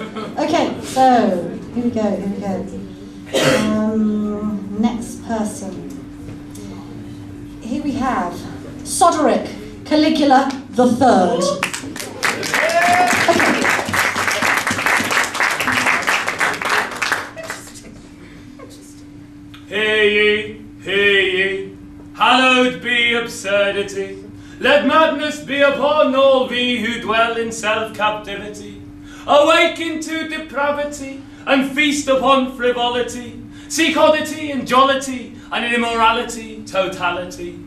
Okay, so here we go, here we go. Um, next person. Here we have Soderick Caligula the Third. Okay. Hear ye, hear ye, hallowed be absurdity. Let madness be upon all we who dwell in self-captivity. Awaken to depravity, and feast upon frivolity. Seek oddity and jollity, and immorality, totality.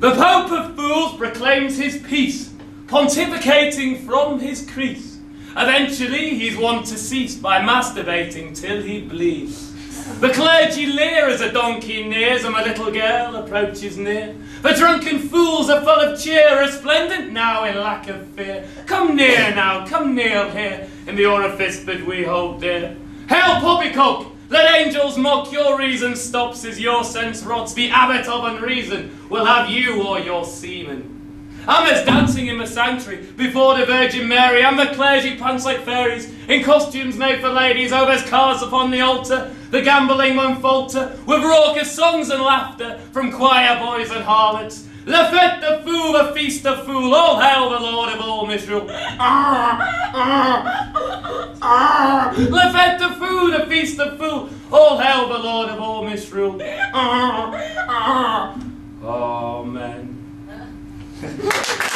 The Pope of Fools proclaims his peace, pontificating from his crease. Eventually, he's wont to cease by masturbating till he bleeds. The clergy leer as a donkey nears and a little girl approaches near. The drunken fools are full of cheer, resplendent now in lack of fear. Come near now, come kneel here in the orifice that we hold dear. Hail poppycock! Let angels mock your reason stops as your sense rots. The abbot of unreason will have you or your semen. I'm as dancing in the sanctuary before the Virgin Mary, and the clergy pants like fairies in costumes made for ladies. Oh, there's cards upon the altar, the gambling won't falter, with raucous songs and laughter from choir boys and harlots. La fête de fou, the feast of fool, all hail the Lord of all misrule. La fête de fou, the feast of fool, all hail the Lord of all misrule. Thank you.